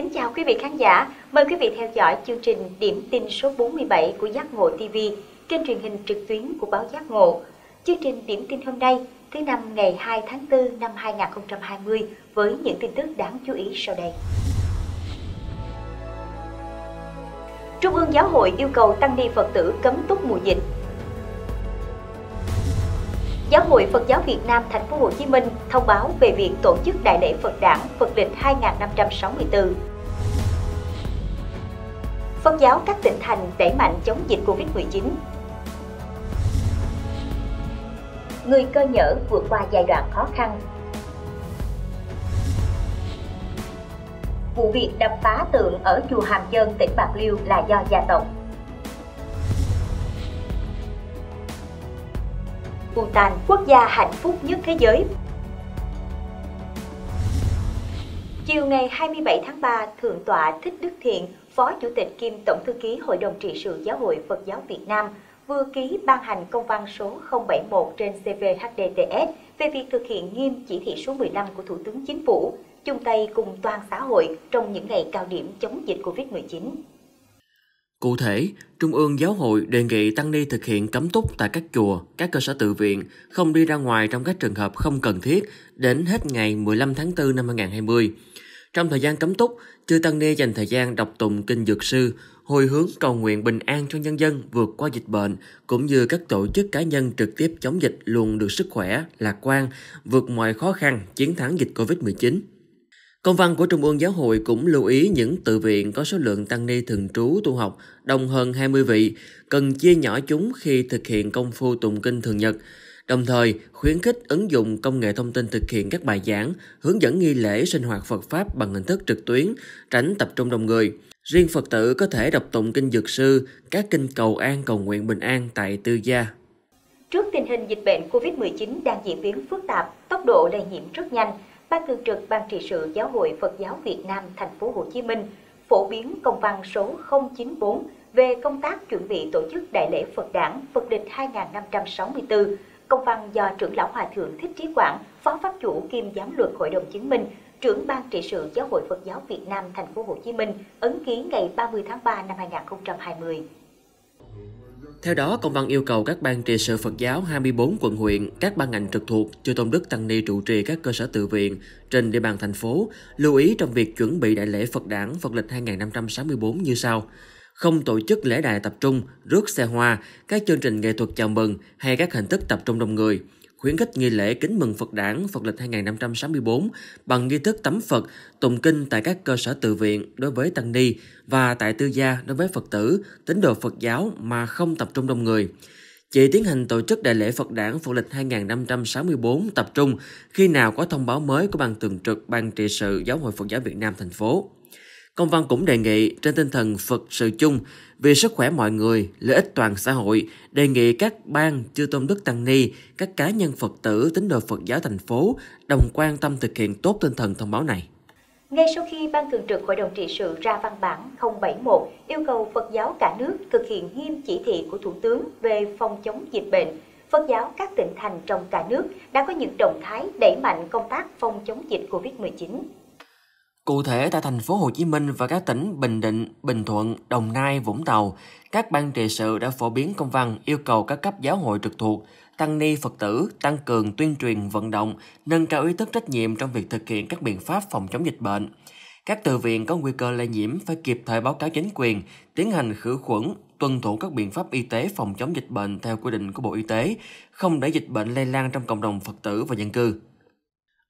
Kính chào quý vị khán giả, mời quý vị theo dõi chương trình Điểm tin số 47 của Giác Ngộ TV, kênh truyền hình trực tuyến của báo Giác Ngộ. Chương trình Điểm tin hôm nay, thứ năm ngày 2 tháng 4 năm 2020 với những tin tức đáng chú ý sau đây. Trung ương Giáo hội yêu cầu tăng ni Phật tử cấm túc mùa dịch. Giáo hội Phật giáo Việt Nam thành phố Hồ Chí Minh thông báo về việc tổ chức đại lễ Phật đản Phật lịch 2564. Phật giáo các tỉnh thành đẩy mạnh chống dịch Covid-19. Người cơ nhở vượt qua giai đoạn khó khăn. Vụ việc đập phá tượng ở chùa Hàm Chân, tỉnh Bạc Liêu là do gia tộc. Bhutan, quốc gia hạnh phúc nhất thế giới. Chiều ngày 27 tháng 3, Thượng tọa Thích Đức Thiện, Phó Chủ tịch kiêm Tổng thư ký Hội đồng trị sự Giáo hội Phật giáo Việt Nam vừa ký ban hành công văn số 071 trên CVHDTS về việc thực hiện nghiêm chỉ thị số 15 của Thủ tướng Chính phủ, chung tay cùng toàn xã hội trong những ngày cao điểm chống dịch COVID-19. Cụ thể, Trung ương Giáo hội đề nghị tăng ni thực hiện cấm túc tại các chùa, các cơ sở tự viện, không đi ra ngoài trong các trường hợp không cần thiết đến hết ngày 15 tháng 4 năm 2020. Trong thời gian cấm túc, chư tăng ni dành thời gian đọc tụng kinh dược sư, hồi hướng cầu nguyện bình an cho nhân dân vượt qua dịch bệnh, cũng như các tổ chức cá nhân trực tiếp chống dịch luôn được sức khỏe, lạc quan, vượt mọi khó khăn, chiến thắng dịch COVID-19. Công văn của Trung ương Giáo hội cũng lưu ý những tự viện có số lượng tăng ni thường trú tu học đông hơn 20 vị, cần chia nhỏ chúng khi thực hiện công phu tụng kinh thường nhật, đồng thời khuyến khích ứng dụng công nghệ thông tin thực hiện các bài giảng, hướng dẫn nghi lễ sinh hoạt Phật Pháp bằng hình thức trực tuyến, tránh tập trung đông người. Riêng Phật tử có thể đọc tụng kinh dược sư, các kinh cầu an cầu nguyện bình an tại tư gia. Trước tình hình dịch bệnh COVID-19 đang diễn biến phức tạp, tốc độ lây nhiễm rất nhanh, Ban thường trực Ban trị sự Giáo hội Phật giáo Việt Nam thành phố Hồ Chí Minh phổ biến công văn số 094 về công tác chuẩn bị tổ chức đại lễ Phật đảng Phật lịch 2564. Công văn do trưởng lão Hòa thượng Thích Trí Quảng, phó pháp chủ kiêm giám luật Hội đồng chứng minh, trưởng ban trị sự Giáo hội Phật giáo Việt Nam thành phố Hồ Chí Minh ấn ký ngày 30 tháng 3 năm 2020. Theo đó, công văn yêu cầu các ban trị sự Phật giáo 24 quận huyện, các ban ngành trực thuộc, chư tôn đức tăng ni trụ trì các cơ sở tự viện trên địa bàn thành phố lưu ý trong việc chuẩn bị đại lễ Phật đản Phật lịch 2564 như sau không tổ chức lễ đài tập trung, rước xe hoa, các chương trình nghệ thuật chào mừng hay các hình thức tập trung đông người, khuyến khích nghi lễ kính mừng Phật đản Phật lịch 2564 bằng nghi thức tắm Phật, tụng kinh tại các cơ sở tự viện đối với tăng ni và tại tư gia đối với Phật tử, tín đồ Phật giáo mà không tập trung đông người. Chỉ tiến hành tổ chức đại lễ Phật đản Phật lịch 2564 tập trung khi nào có thông báo mới của Ban Thường trực Ban trị sự Giáo hội Phật giáo Việt Nam thành phố. Công văn cũng đề nghị trên tinh thần Phật sự chung vì sức khỏe mọi người, lợi ích toàn xã hội, đề nghị các ban chư tôn đức tăng ni, các cá nhân Phật tử tín đồ Phật giáo thành phố đồng quan tâm thực hiện tốt tinh thần thông báo này. Ngay sau khi Ban Thường trực Hội đồng trị sự ra văn bản 071 yêu cầu Phật giáo cả nước thực hiện nghiêm chỉ thị của Thủ tướng về phòng chống dịch bệnh, Phật giáo các tỉnh thành trong cả nước đã có những động thái đẩy mạnh công tác phòng chống dịch COVID-19. Cụ thể tại thành phố Hồ Chí Minh và các tỉnh Bình Định, Bình Thuận, Đồng Nai, Vũng Tàu, các ban trị sự đã phổ biến công văn yêu cầu các cấp giáo hội trực thuộc, tăng ni Phật tử tăng cường tuyên truyền vận động, nâng cao ý thức trách nhiệm trong việc thực hiện các biện pháp phòng chống dịch bệnh. Các từ viện có nguy cơ lây nhiễm phải kịp thời báo cáo chính quyền, tiến hành khử khuẩn, tuân thủ các biện pháp y tế phòng chống dịch bệnh theo quy định của Bộ Y tế, không để dịch bệnh lây lan trong cộng đồng Phật tử và dân cư.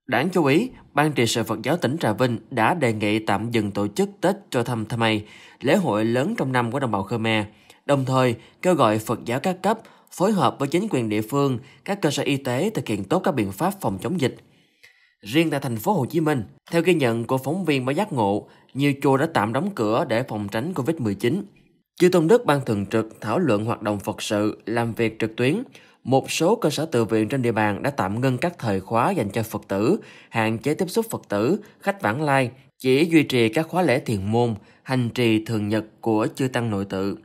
Đáng chú ý, Ban trị sự Phật giáo tỉnh Trà Vinh đã đề nghị tạm dừng tổ chức Tết Cho Thăm Thamay, lễ hội lớn trong năm của đồng bào Khmer, đồng thời kêu gọi Phật giáo các cấp phối hợp với chính quyền địa phương, các cơ sở y tế thực hiện tốt các biện pháp phòng chống dịch. Riêng tại thành phố Hồ Chí Minh, theo ghi nhận của phóng viên báo giác ngộ, nhiều chùa đã tạm đóng cửa để phòng tránh Covid-19. Chư Tôn Đức Ban Thường trực thảo luận hoạt động Phật sự, làm việc trực tuyến, một số cơ sở tự viện trên địa bàn đã tạm ngưng các thời khóa dành cho Phật tử, hạn chế tiếp xúc Phật tử, khách vãng lai, chỉ duy trì các khóa lễ thiền môn, hành trì thường nhật của chư tăng nội tự.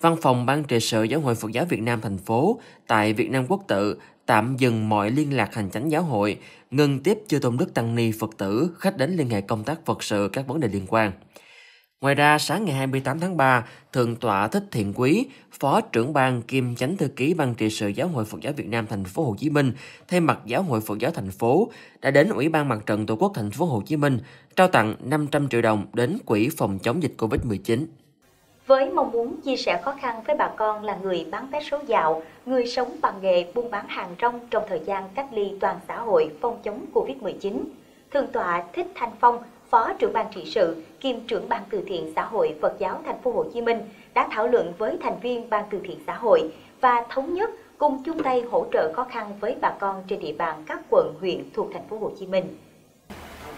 Văn phòng Ban trị sự Giáo hội Phật giáo Việt Nam thành phố tại Việt Nam Quốc tự tạm dừng mọi liên lạc hành chánh giáo hội, ngừng tiếp chư tôn đức tăng ni Phật tử khách đến liên hệ công tác Phật sự các vấn đề liên quan. Ngoài ra, sáng ngày 28 tháng 3, Thượng tọa Thích Thiện Quý, Phó trưởng ban kiêm chánh thư ký ban trị sự Giáo hội Phật giáo Việt Nam thành phố Hồ Chí Minh, thay mặt Giáo hội Phật giáo thành phố đã đến Ủy ban Mặt trận Tổ quốc thành phố Hồ Chí Minh trao tặng 500 triệu đồng đến quỹ phòng chống dịch Covid-19. Với mong muốn chia sẻ khó khăn với bà con là người bán vé số dạo, người sống bằng nghề buôn bán hàng rong trong thời gian cách ly toàn xã hội phòng chống Covid-19, Thượng tọa Thích Thanh Phong, Phó trưởng ban trị sự kiêm trưởng ban từ thiện xã hội Phật giáo thành phố Hồ Chí Minh đã thảo luận với thành viên ban từ thiện xã hội và thống nhất cùng chung tay hỗ trợ khó khăn với bà con trên địa bàn các quận huyện thuộc thành phố Hồ Chí Minh.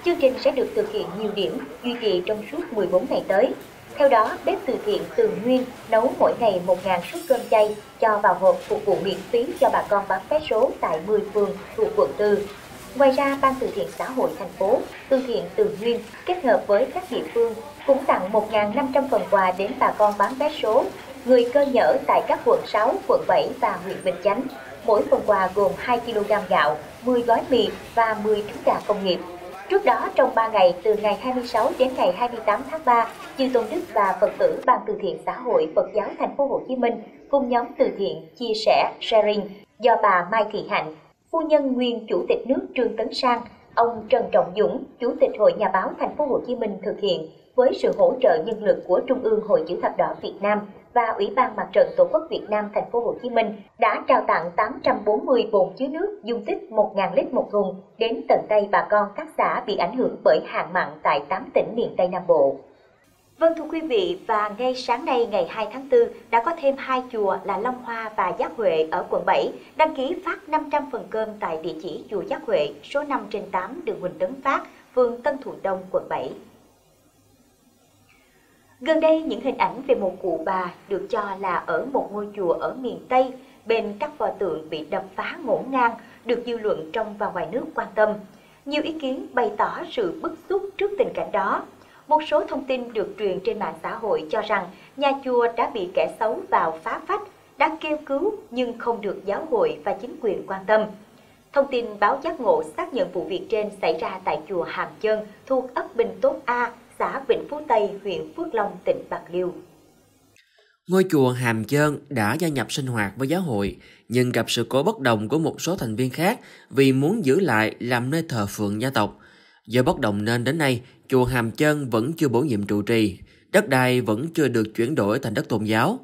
Chương trình sẽ được thực hiện nhiều điểm duy trì trong suốt 14 ngày tới. Theo đó, bếp từ thiện Tường Nguyên nấu mỗi ngày 1.000 suất cơm chay cho vào hộp phục vụ miễn phí cho bà con bán vé số tại 10 phường thuộc quận 4 Ngoài ra, Ban từ thiện xã hội thành phố, từ thiện Từ Nguyên kết hợp với các địa phương cũng tặng 1.500 phần quà đến bà con bán vé số, người cơ nhở tại các quận 6, quận 7 và huyện Bình Chánh. Mỗi phần quà gồm 2 kg gạo, 10 gói mì và 10 trứng gà công nghiệp. Trước đó, trong 3 ngày, từ ngày 26 đến ngày 28 tháng 3, Chư Tôn Đức và Phật tử Ban từ thiện xã hội Phật giáo thành phố Hồ Chí Minh cùng nhóm từ thiện chia sẻ sharing do bà Mai Thị Hạnh, phu nhân nguyên chủ tịch nước Trương Tấn Sang, ông Trần Trọng Dũng, chủ tịch Hội Nhà báo Thành phố Hồ Chí Minh thực hiện với sự hỗ trợ nhân lực của Trung ương Hội chữ thập đỏ Việt Nam và Ủy ban Mặt trận Tổ quốc Việt Nam Thành phố Hồ Chí Minh đã trao tặng 840 bồn chứa nước dung tích 1.000 lít một thùng đến tận tay bà con các xã bị ảnh hưởng bởi hạn mặn tại 8 tỉnh miền Tây Nam Bộ. Vâng thưa quý vị, và ngay sáng nay ngày 2 tháng 4 đã có thêm hai chùa là Long Hoa và Giác Huệ ở quận 7 đăng ký phát 500 phần cơm tại địa chỉ chùa Giác Huệ số 5 trên 8 đường Huỳnh Tấn Phát, phường Tân Thủ Đông, quận 7. Gần đây, những hình ảnh về một cụ bà được cho là ở một ngôi chùa ở miền Tây bên các pho tượng bị đập phá ngổn ngang được dư luận trong và ngoài nước quan tâm. Nhiều ý kiến bày tỏ sự bức xúc trước tình cảnh đó một số thông tin được truyền trên mạng xã hội cho rằng nhà chùa đã bị kẻ xấu vào phá phách, đã kêu cứu nhưng không được giáo hội và chính quyền quan tâm. Thông tin báo giác ngộ xác nhận vụ việc trên xảy ra tại chùa Hàm Chân thuộc ấp Bình Tốt A, xã Vĩnh Phú Tây, huyện Phước Long, tỉnh Bạc Liêu. Ngôi chùa Hàm Chơn đã gia nhập sinh hoạt với giáo hội, nhưng gặp sự cố bất đồng của một số thành viên khác vì muốn giữ lại làm nơi thờ phượng gia tộc. Do bất đồng nên đến nay, chùa Hàm Chân vẫn chưa bổ nhiệm trụ trì, đất đai vẫn chưa được chuyển đổi thành đất tôn giáo.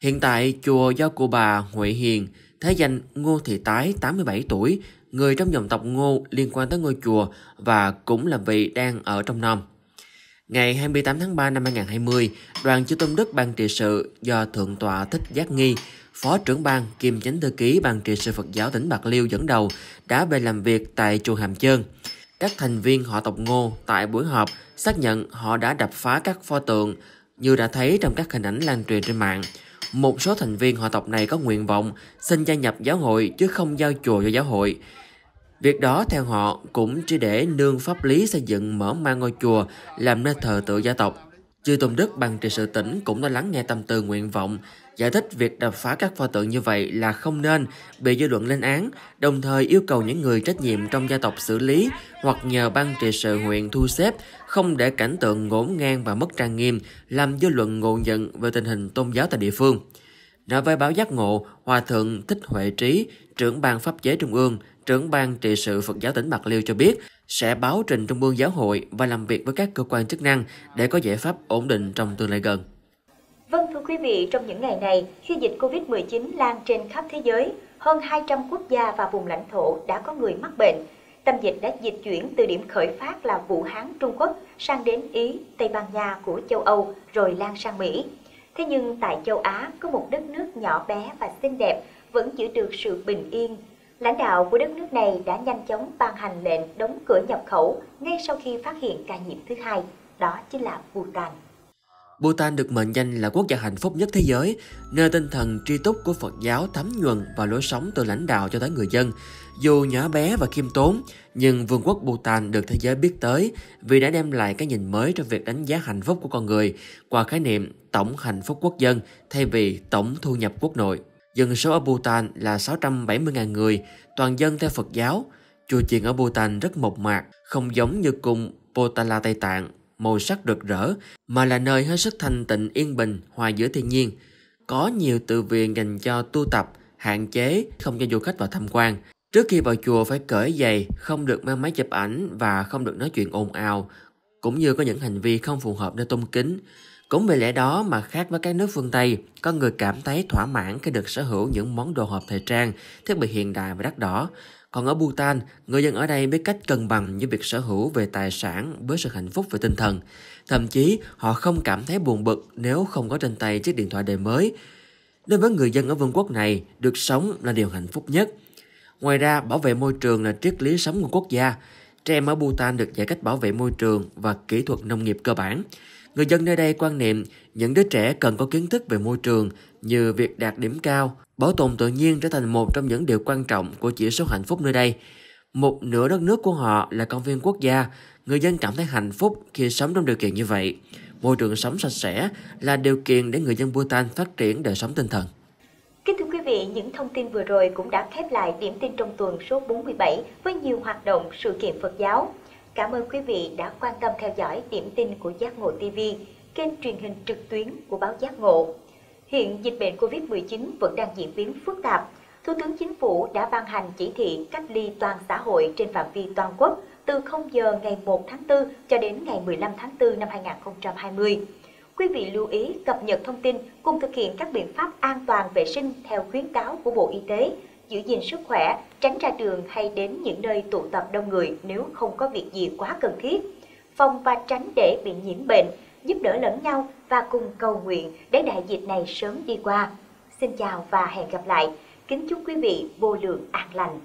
Hiện tại, chùa do cụ bà Huệ Hiền, thế danh Ngô Thị Tái 87 tuổi, người trong dòng tộc Ngô liên quan tới ngôi chùa và cũng là vị đang ở trong nom. Ngày 28 tháng 3 năm 2020, đoàn chư tôn đức ban trị sự do Thượng tọa Thích Giác Nghi, Phó trưởng ban kiêm chánh thư ký ban trị sự Phật giáo tỉnh Bạc Liêu dẫn đầu đã về làm việc tại chùa Hàm Chơn. Các thành viên họ tộc Ngô tại buổi họp xác nhận họ đã đập phá các pho tượng, như đã thấy trong các hình ảnh lan truyền trên mạng. Một số thành viên họ tộc này có nguyện vọng xin gia nhập giáo hội chứ không giao chùa cho giáo hội. Việc đó, theo họ, cũng chỉ để nương pháp lý xây dựng mở mang ngôi chùa, làm nơi thờ tự gia tộc. Chư Tôn Đức bằng trị sự tỉnh cũng đã lắng nghe tâm tư nguyện vọng giải thích việc đập phá các pho tượng như vậy là không nên bị dư luận lên án, đồng thời yêu cầu những người trách nhiệm trong gia tộc xử lý hoặc nhờ ban trị sự huyện thu xếp không để cảnh tượng ngổn ngang và mất trang nghiêm làm dư luận ngộ nhận về tình hình tôn giáo tại địa phương. Nói với báo giác ngộ, Hòa Thượng Thích Huệ Trí, trưởng ban pháp chế Trung ương, trưởng ban trị sự Phật giáo tỉnh Bạc Liêu cho biết sẽ báo trình Trung ương Giáo hội và làm việc với các cơ quan chức năng để có giải pháp ổn định trong tương lai gần. Quý vị, trong những ngày này, khi dịch Covid-19 lan trên khắp thế giới, hơn 200 quốc gia và vùng lãnh thổ đã có người mắc bệnh. Tâm dịch đã dịch chuyển từ điểm khởi phát là Vũ Hán Trung Quốc sang đến Ý, Tây Ban Nha của châu Âu rồi lan sang Mỹ. Thế nhưng tại châu Á có một đất nước nhỏ bé và xinh đẹp vẫn giữ được sự bình yên. Lãnh đạo của đất nước này đã nhanh chóng ban hành lệnh đóng cửa nhập khẩu ngay sau khi phát hiện ca nhiễm thứ hai, đó chính là Bhutan. Bhutan được mệnh danh là quốc gia hạnh phúc nhất thế giới, nơi tinh thần tri túc của Phật giáo thấm nhuần và lối sống từ lãnh đạo cho tới người dân. Dù nhỏ bé và khiêm tốn, nhưng vương quốc Bhutan được thế giới biết tới vì đã đem lại cái nhìn mới trong việc đánh giá hạnh phúc của con người qua khái niệm tổng hạnh phúc quốc dân thay vì tổng thu nhập quốc nội. Dân số ở Bhutan là 670.000 người, toàn dân theo Phật giáo. Chùa chiền ở Bhutan rất mộc mạc, không giống như cung Potala Tây Tạng, màu sắc rực rỡ, mà là nơi hết sức thanh tịnh yên bình, hòa giữa thiên nhiên. Có nhiều tự viện dành cho tu tập, hạn chế không cho du khách vào tham quan. Trước khi vào chùa phải cởi giày, không được mang máy chụp ảnh và không được nói chuyện ồn ào, cũng như có những hành vi không phù hợp để tôn kính. Cũng vì lẽ đó mà khác với các nước phương Tây, có người cảm thấy thỏa mãn khi được sở hữu những món đồ hộp thời trang, thiết bị hiện đại và đắt đỏ. Còn ở Bhutan, người dân ở đây biết cách cân bằng giữa việc sở hữu về tài sản với sự hạnh phúc về tinh thần. Thậm chí, họ không cảm thấy buồn bực nếu không có trên tay chiếc điện thoại đời mới. Đối với người dân ở vương quốc này, được sống là điều hạnh phúc nhất. Ngoài ra, bảo vệ môi trường là triết lý sống của quốc gia. Trẻ em ở Bhutan được dạy cách bảo vệ môi trường và kỹ thuật nông nghiệp cơ bản. Người dân nơi đây quan niệm những đứa trẻ cần có kiến thức về môi trường như việc đạt điểm cao, bảo tồn tự nhiên trở thành một trong những điều quan trọng của chỉ số hạnh phúc nơi đây. Một nửa đất nước của họ là công viên quốc gia, người dân cảm thấy hạnh phúc khi sống trong điều kiện như vậy. Môi trường sống sạch sẽ là điều kiện để người dân Bhutan phát triển đời sống tinh thần. Kính thưa quý vị, những thông tin vừa rồi cũng đã khép lại điểm tin trong tuần số 47 với nhiều hoạt động sự kiện Phật giáo. Cảm ơn quý vị đã quan tâm theo dõi điểm tin của Giác Ngộ TV, kênh truyền hình trực tuyến của báo Giác Ngộ. Hiện dịch bệnh COVID-19 vẫn đang diễn biến phức tạp. Thủ tướng Chính phủ đã ban hành chỉ thị cách ly toàn xã hội trên phạm vi toàn quốc từ 0 giờ ngày 1 tháng 4 cho đến ngày 15 tháng 4 năm 2020. Quý vị lưu ý cập nhật thông tin cùng thực hiện các biện pháp an toàn vệ sinh theo khuyến cáo của Bộ Y tế, giữ gìn sức khỏe, tránh ra đường hay đến những nơi tụ tập đông người nếu không có việc gì quá cần thiết, phòng và tránh để bị nhiễm bệnh, giúp đỡ lẫn nhau và cùng cầu nguyện để đại dịch này sớm đi qua. Xin chào và hẹn gặp lại. Kính chúc quý vị vô lượng an lành.